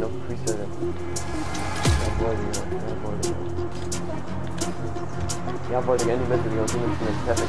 の不必要だ Jawohl, die Endmesse, die uns nicht mehr fertig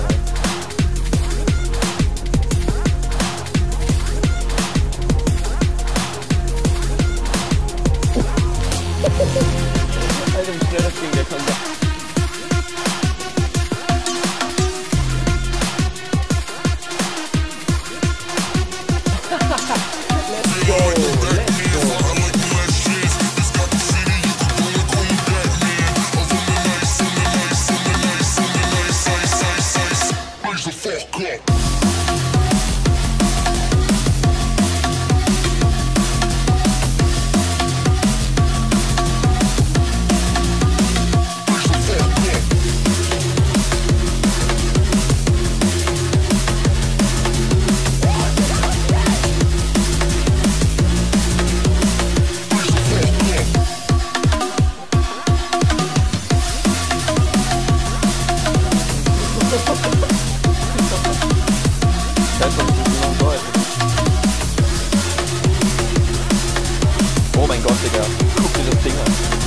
Oh mein Gott, Digga. Guck dir das Ding an.